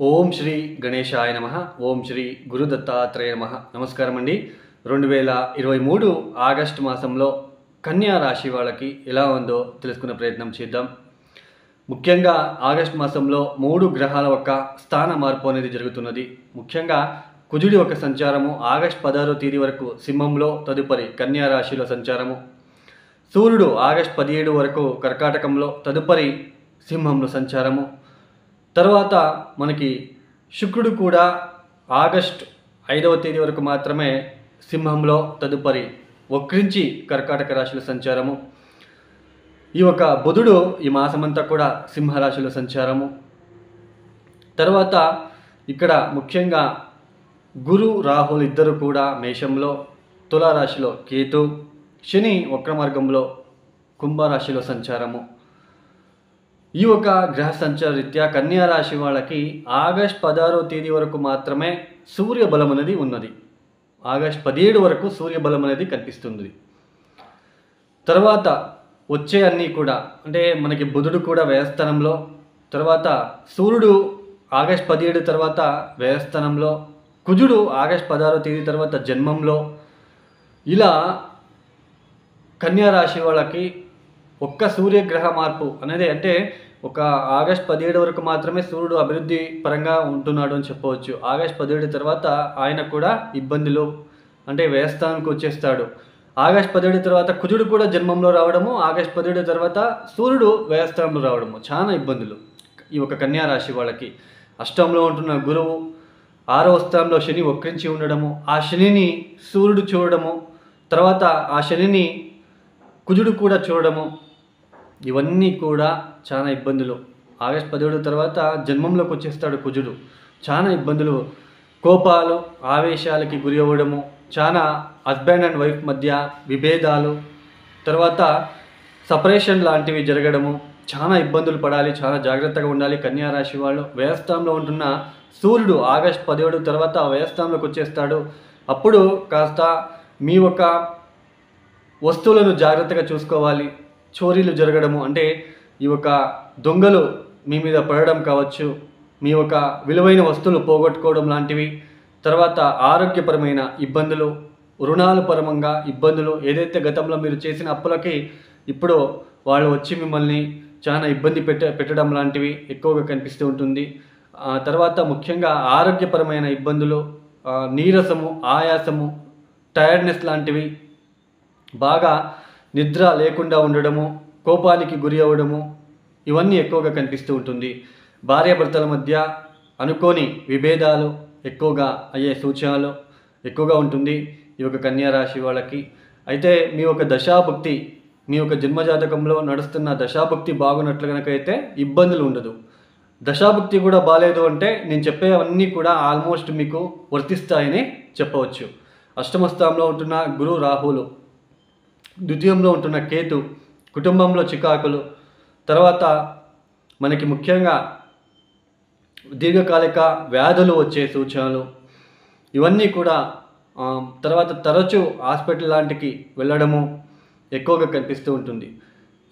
ఓం శ్రీ గణేశాయ నమ. ఓం శ్రీ గురుదత్తాత్రేయ నమ. నమస్కారం అండి రెండు వేల ఇరవై మూడు ఆగస్టు మాసంలో కన్యా రాశి వాళ్ళకి ఎలా ఉందో తెలుసుకునే ప్రయత్నం చేద్దాం. ముఖ్యంగా ఆగస్టు మాసంలో మూడు గ్రహాల యొక్క స్థాన మార్పు అనేది జరుగుతున్నది. ముఖ్యంగా కుజుడి యొక్క సంచారము ఆగస్టు పదహారో తేదీ వరకు సింహంలో తదుపరి కన్యా రాశిలో సంచారము. సూర్యుడు ఆగస్టు పదిహేడు వరకు కర్కాటకంలో తదుపరి సింహంలో సంచారము. తర్వాత మనకి శుక్రుడు కూడా ఆగస్ట్ ఐదవ తేదీ వరకు మాత్రమే సింహంలో తదుపరి వక్రించి కర్కాటక రాశుల సంచారము. ఈ యొక్క బుధుడు ఈ మాసమంతా కూడా సింహరాశిలో సంచారము. తర్వాత ఇక్కడ ముఖ్యంగా గురు రాహుల్ ఇద్దరు కూడా మేషంలో తులారాశిలో కేతు శని వక్రమార్గంలో కుంభరాశిలో సంచారము. ఈ యొక్క గ్రహ సంచార రీత్యా కన్యా రాశి వాళ్ళకి ఆగస్ట్ పదహారో తేదీ వరకు మాత్రమే సూర్య బలం అనేది ఉన్నది. ఆగస్ట్ పదిహేడు వరకు సూర్య బలం అనేది కనిపిస్తుంది. తర్వాత వచ్చే అన్నీ కూడా అంటే మనకి బుధుడు కూడా వ్యయస్థానంలో తర్వాత సూర్యుడు ఆగస్ట్ పదిహేడు తర్వాత వ్యయస్థానంలో కుజుడు ఆగస్ట్ పదహారో తేదీ తర్వాత జన్మంలో. ఇలా కన్యా రాశి వాళ్ళకి ఒక్క సూర్యగ్రహ మార్పు అనేది అంటే ఒక ఆగస్ట్ పదిహేడు వరకు మాత్రమే సూర్యుడు అభివృద్ధి పరంగా ఉంటున్నాడు అని చెప్పవచ్చు. ఆగస్ట్ పదిహేడు తర్వాత ఆయన కూడా ఇబ్బందులు అంటే వ్యయస్థానానికి వచ్చేస్తాడు. ఆగస్ట్ పదిహేడు తర్వాత కుజుడు కూడా జన్మంలో రావడము ఆగస్ట్ పదిహేడు తర్వాత సూర్యుడు వ్యయస్థానంలో రావడము చాలా ఇబ్బందులు ఈ ఒక కన్యా రాశి వాళ్ళకి. అష్టంలో ఉంటున్న గురువు ఆరో స్థానంలో శని వక్రించి ఉండడము ఆ శనిని సూర్యుడు చూడడము తర్వాత ఆ శనిని కుజుడు కూడా చూడడము ఇవన్నీ కూడా చాలా ఇబ్బందులు. ఆగస్ట్ పదిహేడు తర్వాత జన్మంలోకి వచ్చేస్తాడు కుజుడు. చాలా ఇబ్బందులు. కోపాలు ఆవేశాలకి గురి అవ్వడము చాలా హస్బెండ్ అండ్ వైఫ్ మధ్య విభేదాలు తర్వాత సపరేషన్ లాంటివి జరగడము చాలా ఇబ్బందులు పడాలి చాలా జాగ్రత్తగా ఉండాలి కన్యా రాశి వాళ్ళు. వ్యయస్థానంలో ఉంటున్న సూర్యుడు ఆగస్ట్ పదిహేడు తర్వాత వ్యయస్థానంలోకి వచ్చేస్తాడు. అప్పుడు కాస్త మీ యొక్క వస్తువులను జాగ్రత్తగా చూసుకోవాలి. చోరీలు జరగడము అంటే ఈ యొక్క దొంగలు మీ మీద పడడం కావచ్చు మీ యొక్క విలువైన వస్తువులు పోగొట్టుకోవడం లాంటివి తర్వాత ఆరోగ్యపరమైన ఇబ్బందులు రుణాల పరమంగా ఇబ్బందులు ఏదైతే గతంలో మీరు చేసిన అప్పులకి ఇప్పుడు వాళ్ళు వచ్చి మిమ్మల్ని చాలా ఇబ్బంది పెట్ట పెట్టడం లాంటివి ఎక్కువగా కనిపిస్తూ ఉంటుంది. తర్వాత ముఖ్యంగా ఆరోగ్యపరమైన ఇబ్బందులు నీరసము ఆయాసము టైర్డ్నెస్ లాంటివి బాగా నిద్ర లేకుండా ఉండడము కోపానికి గురి అవ్వడము ఇవన్నీ ఎక్కువగా కనిపిస్తూ ఉంటుంది. భార్యాభర్తల మధ్య అనుకోని విభేదాలు ఎక్కువగా అయ్యే సూచనలు ఎక్కువగా ఉంటుంది ఈ యొక్క కన్యా రాశి వాళ్ళకి. అయితే మీ యొక్క దశాభక్తి మీ యొక్క జన్మజాతకంలో నడుస్తున్న దశాభక్తి బాగున్నట్లు కనుకైతే అయితే ఇబ్బందులు ఉండదు. దశాభక్తి కూడా బాగాలేదు అంటే నేను చెప్పేవన్నీ కూడా ఆల్మోస్ట్ మీకు వర్తిస్తాయని చెప్పవచ్చు. అష్టమస్థానంలో ఉంటున్న గురు రాహులు ద్వితీయంలో ఉంటున్న కేతు కుటుంబంలో చికాకులు తర్వాత మనకి ముఖ్యంగా దీర్ఘకాలిక వ్యాధులు వచ్చే సూచనలు ఇవన్నీ కూడా తర్వాత తరచూ హాస్పిటల్ లాంటికి వెళ్ళడము ఎక్కువగా కనిపిస్తూ ఉంటుంది.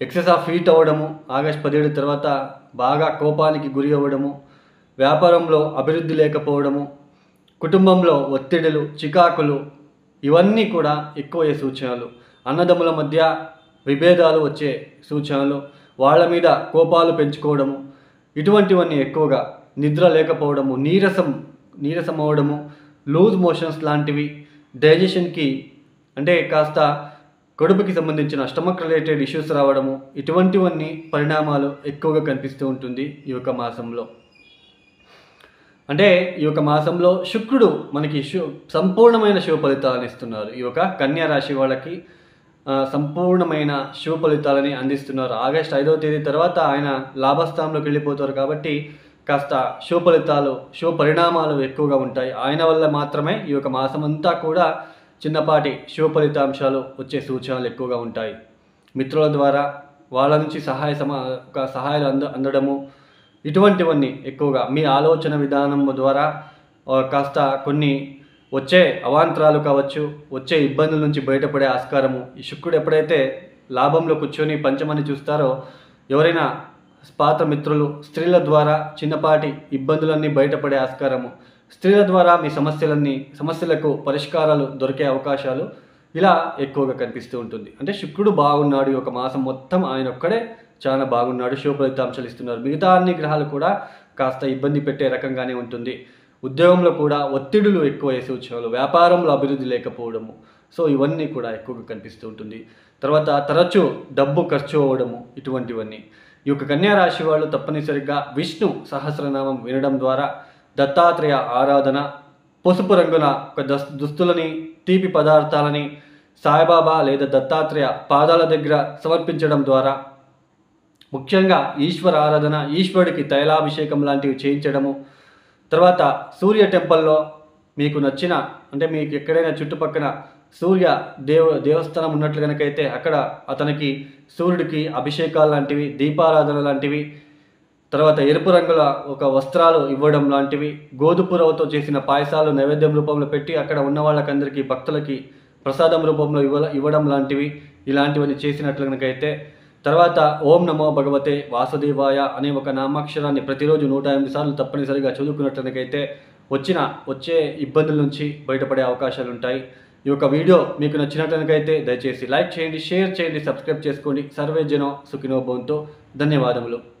ఎక్సెస్ ఆఫ్ హీట్ అవ్వడము ఆగస్ట్ పదిహేడు తర్వాత బాగా కోపానికి గురి అవ్వడము వ్యాపారంలో అభివృద్ధి లేకపోవడము కుటుంబంలో ఒత్తిడులు చికాకులు ఇవన్నీ కూడా ఎక్కువయ్యే సూచనలు. అన్నదమ్ముల మధ్య విభేదాలు వచ్చే సూచనలు వాళ్ళ మీద కోపాలు పెంచుకోవడము ఇటువంటివన్నీ ఎక్కువగా నిద్ర లేకపోవడము నీరసం నీరసం అవ్వడము లూజ్ మోషన్స్ లాంటివి డైజెషన్కి అంటే కాస్త కడుపుకి సంబంధించిన స్టమక్ రిలేటెడ్ ఇష్యూస్ రావడము ఇటువంటివన్నీ పరిణామాలు ఎక్కువగా కనిపిస్తూ ఉంటుంది ఈ యొక్క మాసంలో. అంటే ఈ యొక్క మాసంలో శుక్రుడు మనకి శు సంపూర్ణమైన శుభ ఫలితాలను ఇస్తున్నారు. ఈ యొక్క కన్యా రాశి వాళ్ళకి సంపూర్ణమైన శుభ ఫలితాలని అందిస్తున్నారు. ఆగస్ట్ ఐదవ తేదీ తర్వాత ఆయన లాభస్థానంలోకి వెళ్ళిపోతారు కాబట్టి కాస్త శుభ ఫలితాలు శుభ పరిణామాలు ఎక్కువగా ఉంటాయి. ఆయన వల్ల మాత్రమే ఈ యొక్క మాసం అంతా కూడా చిన్నపాటి శుభ ఫలితాంశాలు వచ్చే సూచనలు ఎక్కువగా ఉంటాయి. మిత్రుల ద్వారా వాళ్ళ నుంచి సహాయ సమా ఒక సహాయాలు అంద అందడము ఇటువంటివన్నీ ఎక్కువగా మీ ఆలోచన విధానం ద్వారా కాస్త కొన్ని వచ్చే అవాంతరాలు కావచ్చు వచ్చే ఇబ్బందుల నుంచి బయటపడే ఆస్కారము ఈ శుక్రుడు ఎప్పుడైతే లాభంలో కూర్చొని పంచమని చూస్తారో ఎవరైనా పాత మిత్రులు స్త్రీల ద్వారా చిన్నపాటి ఇబ్బందులన్నీ బయటపడే ఆస్కారము. స్త్రీల ద్వారా మీ సమస్యలన్నీ సమస్యలకు పరిష్కారాలు దొరికే అవకాశాలు ఇలా ఎక్కువగా కనిపిస్తూ ఉంటుంది. అంటే శుక్రుడు బాగున్నాడు ఈ ఒక మాసం మొత్తం ఆయన ఒక్కడే చాలా బాగున్నాడు శుభ ఫలితాంశాలు ఇస్తున్నారు. మిగతా అన్ని గ్రహాలు కూడా కాస్త ఇబ్బంది పెట్టే రకంగానే ఉంటుంది. ఉద్యోగంలో కూడా ఒత్తిడులు ఎక్కువ వేసే సూచనలు వ్యాపారంలో అభివృద్ధి లేకపోవడము. సో ఇవన్నీ కూడా ఎక్కువగా కనిపిస్తూ ఉంటుంది. తర్వాత తరచూ డబ్బు ఖర్చు అవ్వడము ఇటువంటివన్నీ. ఈ యొక్క కన్యా రాశి వాళ్ళు తప్పనిసరిగా విష్ణు సహస్రనామం వినడం ద్వారా దత్తాత్రేయ ఆరాధన పసుపు రంగున ఒక దస్ దుస్తులని తీపి పదార్థాలని సాయిబాబా లేదా దత్తాత్రేయ పాదాల దగ్గర సమర్పించడం ద్వారా ముఖ్యంగా ఈశ్వర ఆరాధన ఈశ్వరుడికి తైలాభిషేకం లాంటివి చేయించడము తర్వాత సూర్య టెంపుల్లో మీకు నచ్చిన అంటే మీకు ఎక్కడైనా చుట్టుపక్కన సూర్య దేవ దేవస్థానం ఉన్నట్లు కనుకైతే అక్కడ అతనికి సూర్యుడికి అభిషేకాలు లాంటివి దీపారాధన లాంటివి తర్వాత ఎరుపు రంగుల ఒక వస్త్రాలు ఇవ్వడం లాంటివి గోధుపురవతో చేసిన పాయసాలు నైవేద్యం రూపంలో పెట్టి అక్కడ ఉన్న వాళ్ళకందరికీ భక్తులకి ప్రసాదం రూపంలో ఇవ్వ ఇవ్వడం లాంటివి ఇలాంటివన్నీ చేసినట్లు కనుకైతే తర్వాత ఓం నమో భగవతే వాసుదేవాయ అనే ఒక నామాక్షరాన్ని ప్రతిరోజు నూట ఎనిమిది సార్లు తప్పనిసరిగా చదువుకున్నట్లయితే వచ్చిన వచ్చే ఇబ్బందుల నుంచి బయటపడే అవకాశాలు ఉంటాయి. ఈ యొక్క వీడియో మీకు నచ్చినట్లయితే దయచేసి లైక్ చేయండి షేర్ చేయండి సబ్స్క్రైబ్ చేసుకోండి సర్వే జనం సుఖినోభవంతో. ధన్యవాదములు.